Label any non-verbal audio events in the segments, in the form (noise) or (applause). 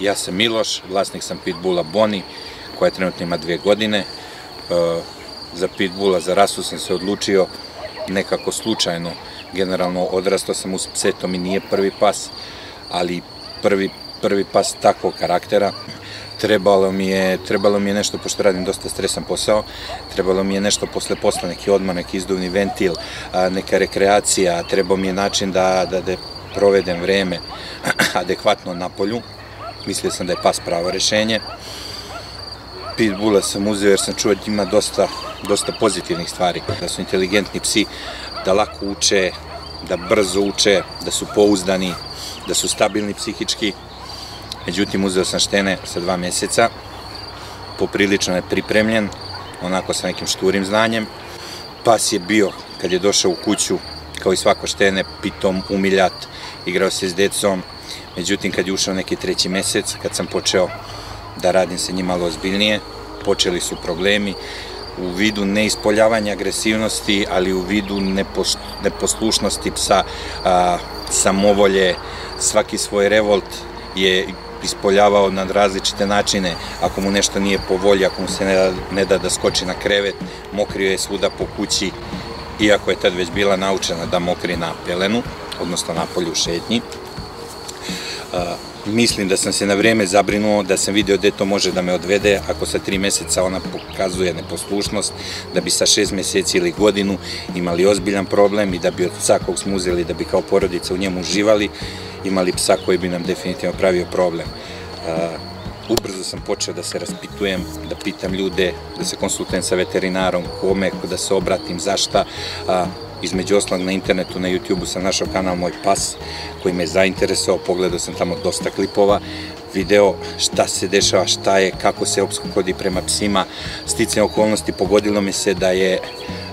Ja sam Miloš, vlasnik sam Pitbulla Boni, koja trenutno ima dvije godine. E, za Pitbulla, za rasu sam se odlučio nekako slučajno. Generalno odrastao sam uz pse, to mi nije prvi pas, ali prvi, prvi pas takvog karaktera. Trebalo mi je, trebalo mi je nešto, pošto radim dosta stresan posao, trebalo mi je nešto posle posla, neki odmor, neki izduvni ventil, neka rekreacija, trebao mi je način da, da, da provedem vreme (clears throat) adekvatno na polju. Mislio sam da je pas pravo rešenje. Pitbulla sam uzeo jer sam čuo da ima dosta, dosta pozitivnih stvari, da su inteligentni psi, da lako uče, da brzo uče, da su pouzdani, da su stabilni psihički. Međutim, uzeo sam štene sa dva meseca, poprilično je pripremljen, onako sa nekim šturim znanjem. Pas je bio, kad je došao u kuću, kao i svako štene, pitom, umiljat, igrao se s decom. Međutim, kad je ušao neki treći mesec, kad sam počeo da radim sa njim malo ozbiljnije, počeli su problemi u vidu neispoljavanja agresivnosti, ali u vidu neposlušnosti psa, a, samovolje, svaki svoj revolt je ispoljavao na različite načine, ako mu nešto nije po volji, ako mu se ne da, ne da da skoči na krevet, mokrio je svuda po kući, iako je tad već bila naučena da mokri na pelenu, odnosno na polju šetnji. Mislim da sam se na vreme zabrinuo, da sam video gde to može da me odvede, ako sa tri meseca ona pokazuje neposlušnost, da bi sa šest meseci ili godinu imali ozbiljan problem i da bi od psa kog smo uzeli, da bi kao porodica u njemu uživali, imali psa koji bi nam definitivno pravio problem. Ubrzo sam počeo da se raspitujem, da pitam ljude, da se konsultujem sa veterinarom, kome, da se obratim, zašta, Između oslog na internetu, na YouTube-u sam našao kanal Moj pas, koji me zainteresao, pogledao sam tamo dosta klipova, video šta se dešava, šta je, kako se opskodi prema psima, sticanje okolnosti, pogodilo mi se da je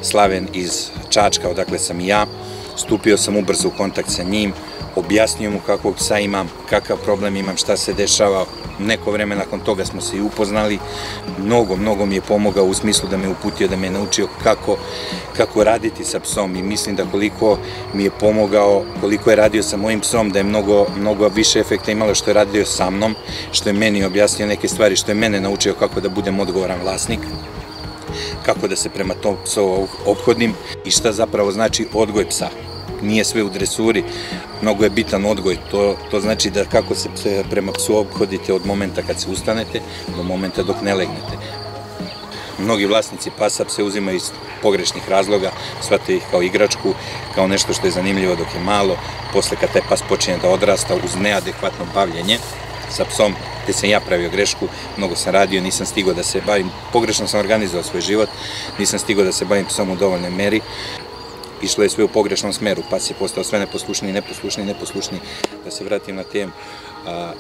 Slaven iz Čačka, odakle sam i ja, stupio sam ubrzo u kontakt sa njim, objasnio mu kakvog psa imam, kakav problem imam, šta se dešava. Neko vreme nakon toga smo se i upoznali. Mnogo, mnogo mi je pomogao u smislu da me uputio, da me naučio kako, kako raditi sa psom i mislim da koliko mi je pomogao, koliko je radio sa mojim psom, da je mnogo, mnogo više efekta imalo što je radio sa mnom, što je meni objasnio neke stvari, što je mene naučio kako da budem odgovoran vlasnik kako da se prema tom psu obhodim i šta zapravo znači odgoj psa nije sve u dresuri, mnogo je bitan odgoj, to, to znači da kako se prema psu obhodite od momenta kad se ustanete do momenta dok ne legnete. Mnogi vlasnici pasa se uzimaju iz pogrešnih razloga, shvataju ih kao igračku, kao nešto što je zanimljivo dok je malo, posle kad taj pas počinje da odrasta uz neadekvatno bavljenje sa psom, gde sam ja pravio grešku, mnogo sam radio, nisam stigao da se bavim, pogrešno sam organizovao svoj život, nisam stigao da se bavim psom u dovoljnoj meri, išlo je sve u pogrešnom smeru, pa se postao sve neposlušniji, neposlušniji, neposlušniji. Da se vratim na temu, a,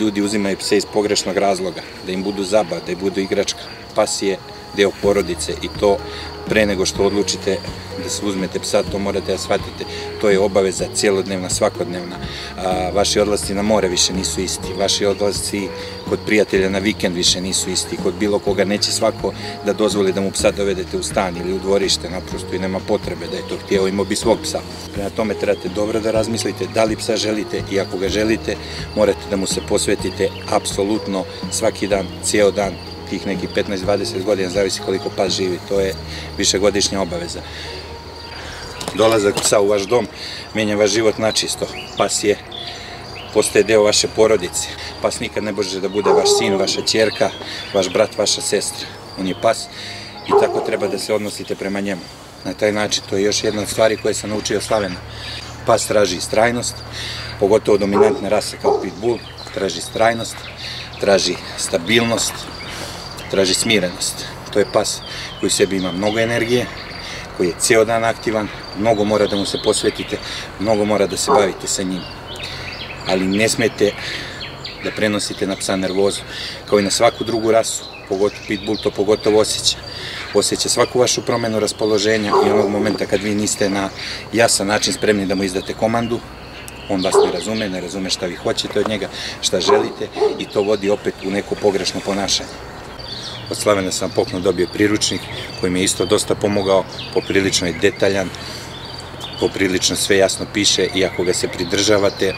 ljudi uzimaju pse iz pogrešnog razloga, da im budu zabav, da im budu igračka. Pas je deo porodice i to pre nego što odlučite da se uzmete psa, to morate da shvatite. To je obaveza cijelodnevna, svakodnevna. Vaši odlasci na more više nisu isti, vaši odlasci kod prijatelja na vikend više nisu isti, kod bilo koga neće svako da dozvoli da mu psa dovedete u stan ili u dvorište, naprosto i nema potrebe da je to htio, imao bi svog psa. Prema tome trebate dobro da razmislite da li psa želite i ako ga želite, morate da mu se posvetite apsolutno svaki dan, cijel dan, tih nekih 15-20 godina, zavisi koliko pas živi, to je višegodišnja obaveza. Dolazak psa u vaš dom menja vaš život načisto. Pas je, postaje deo vaše porodice. Pas nikad ne može da bude vaš sin, vaša čerka, vaš brat, vaša sestra. On je pas i tako treba da se odnosite prema njemu. Na taj način to je još jedna od stvari koje sam naučio Slavena. Pas traži strajnost, pogotovo dominantne rase kao Pitbull, traži strajnost, traži stabilnost, traži smirenost. To je pas koji sebi ima mnogo energije, koji je ceo dan aktivan, mnogo mora da mu se posvetite, mnogo mora da se bavite sa njim. Ali ne smete da prenosite na psa nervozu, kao i na svaku drugu rasu, pogotovo pitbull to pogotovo osjeća. Osjeća svaku vašu promenu raspoloženja i onog momenta kad vi niste na jasan način spremni da mu izdate komandu, on vas ne razume, ne razume šta vi hoćete od njega, šta želite i to vodi opet u neko pogrešno ponašanje. Od Slavena sam poklon dobio priručnik koji mi je isto dosta pomogao, poprilično je detaljan, poprilično sve jasno piše i ako ga se pridržavate,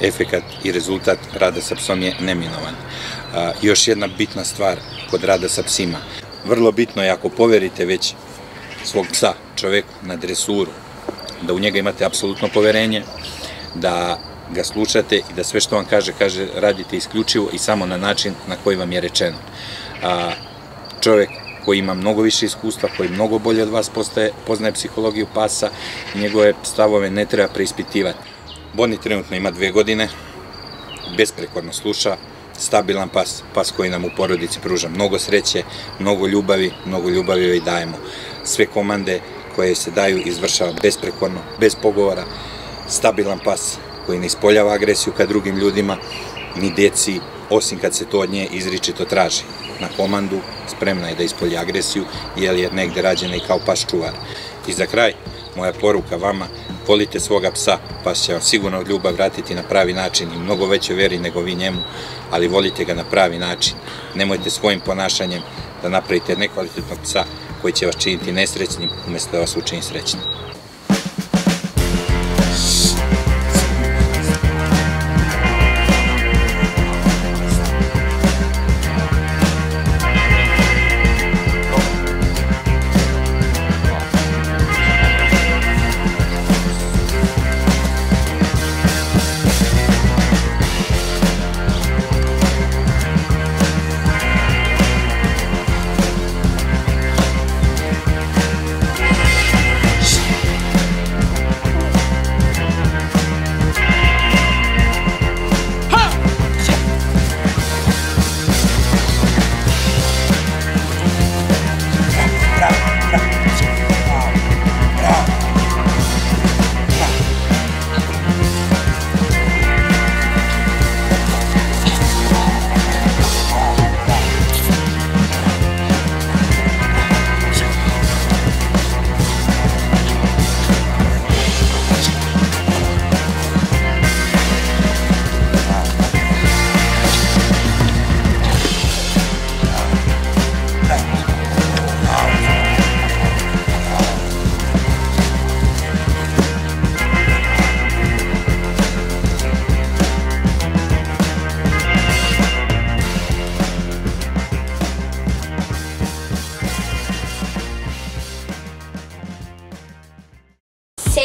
efekat i rezultat rada sa psom je neminovan. Još jedna bitna stvar kod rada sa psima. Vrlo bitno je ako poverite već svog psa, čoveku, na dresuru, da u njega imate apsolutno poverenje, da ga slušate i da sve što vam kaže, kaže radite isključivo i samo na način na koji vam je rečeno. A, čovek koji ima mnogo više iskustva, koji mnogo bolje od vas postaje, poznaje psihologiju pasa i njegove stavove ne treba preispitivati. Boni trenutno ima dve godine, besprekorno sluša, stabilan pas, pas koji nam u porodici pruža mnogo sreće, mnogo ljubavi, mnogo ljubavi joj dajemo. Sve komande koje se daju izvršava besprekorno, bez pogovora, stabilan pas koji ne ispoljava agresiju ka drugim ljudima, ni deci, osim kad se to od nje izričito traži. Na komandu spremna je da ispolji agresiju, jer je negde rađena i kao pas čuvar. I za kraj, moja poruka vama, volite svoga psa, pa će vam sigurno ljubav vratiti na pravi način i mnogo veće veri nego vi njemu, ali volite ga na pravi način. Nemojte svojim ponašanjem da napravite nekvalitetnog psa koji će vas činiti nesrećnim umesto da vas učini srećnim.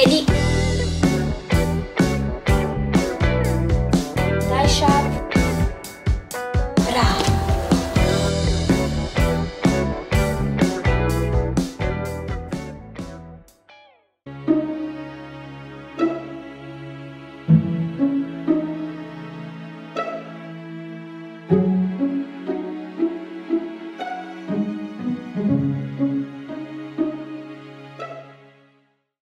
レ